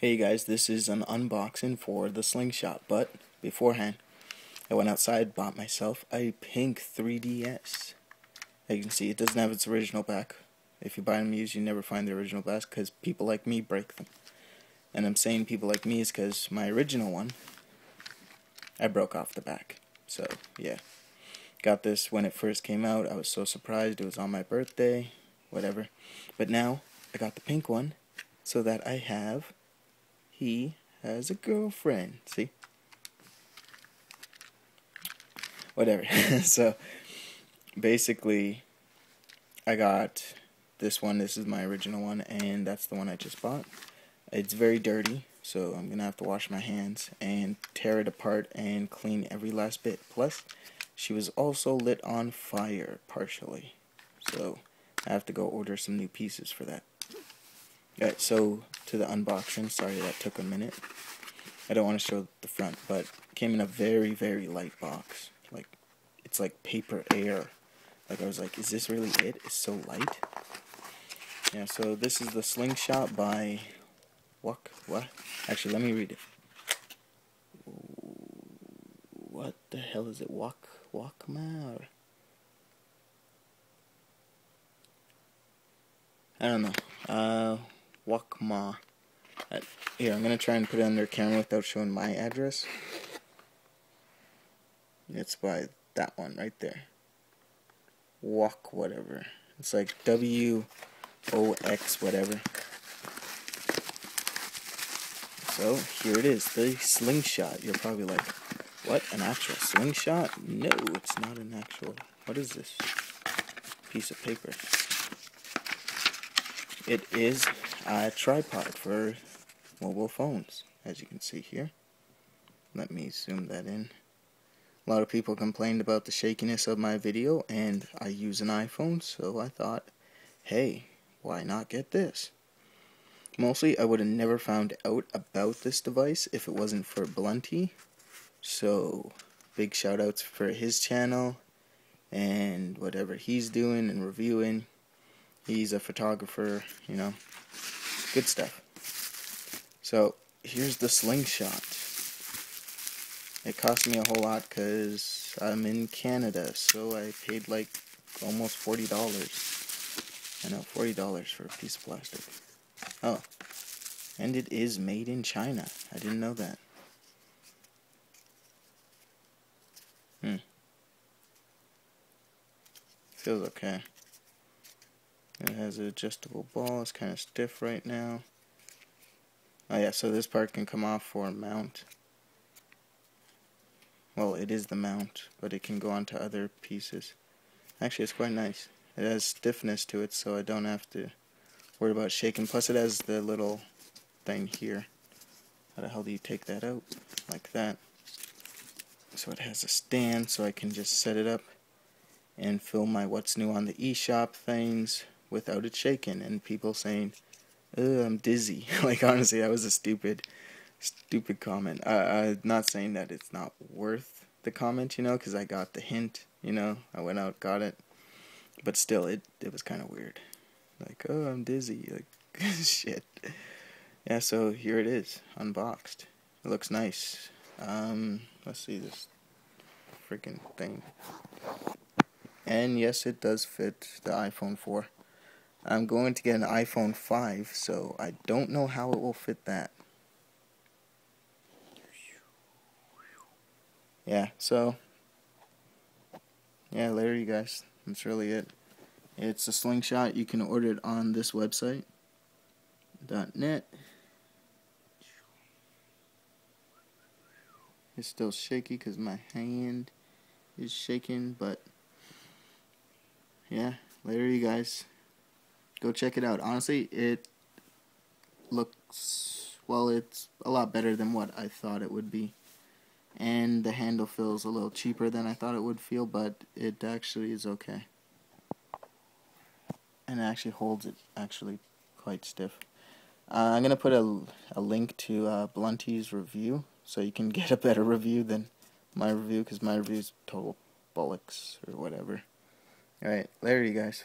Hey guys, this is an unboxing for the Slingshot, but beforehand, I went outside, bought myself a pink 3DS. As you can see, it doesn't have its original back. If you buy them used, you never find the original back because people like me break them. And I'm saying people like me is because my original one, I broke off the back. So, yeah. Got this when it first came out. I was so surprised. It was on my birthday, whatever. But now, I got the pink one so that I have he has a girlfriend. See? Whatever. so, basically, I got this one. This is my original one, and that's the one I just bought. It's very dirty, so I'm going to have to wash my hands and tear it apart and clean every last bit. Plus, she was also lit on fire, partially. So, I have to go order some new pieces for that. Alright, so to the unboxing. Sorry that took a minute. I don't want to show the front, but came in a very, very light box. Like, it's like paper air. Like, I was like, is this really it? It's so light. Yeah, so this is the Slingshot by Walk, what? Actually, let me read it. What the hell is it? Walk, Walkma? Or... I don't know. Uh, Wakma. Uh, here, I'm going to try and put it on their camera without showing my address. It's by that one right there. Walk whatever. It's like W O X whatever. So here it is, the slingshot. You're probably like, what? An actual slingshot? No, it's not an actual. What is this? Piece of paper. It is a tripod for mobile phones, as you can see here. Let me zoom that in. A lot of people complained about the shakiness of my video, and I use an iPhone, so I thought, hey, why not get this? Mostly, I would have never found out about this device if it wasn't for Blunty. So, big shout outs for his channel and whatever he's doing and reviewing. He's a photographer, you know, good stuff. So here's the slingshot. It cost me a whole lot because I'm in Canada, so I paid like almost $40. I know, $40 for a piece of plastic. Oh, and it is made in China. I didn't know that. Hmm. Feels okay. It has an adjustable ball. It's kind of stiff right now. Oh yeah, so this part can come off for a mount. Well, it is the mount, but it can go onto other pieces. Actually, it's quite nice. It has stiffness to it, so I don't have to worry about shaking. Plus, it has the little thing here. How the hell do you take that out? Like that. So it has a stand, so I can just set it up and film my what's new on the eShop things without it shaking and people saying, I'm dizzy. like, honestly, that was a stupid, stupid comment. I, I'm not saying that it's not worth the comment, you know, because I got the hint, you know. I went out, got it. But still, it, it was kind of weird. Like, oh, I'm dizzy. Like, shit. Yeah, so here it is, unboxed. It looks nice. Um, let's see this freaking thing. And yes, it does fit the iPhone 4. I'm going to get an iPhone 5, so I don't know how it will fit that. Yeah, so, yeah, later you guys. That's really it. It's a slingshot. You can order it on this website, .net. It's still shaky because my hand is shaking, but yeah, later you guys go check it out. Honestly, it looks well. It's a lot better than what I thought it would be, and the handle feels a little cheaper than I thought it would feel, but it actually is okay, and it actually holds it actually quite stiff. Uh, I'm gonna put a, a link to uh, Blunty's review so you can get a better review than my review because my review is total bollocks or whatever. Alright, later you guys.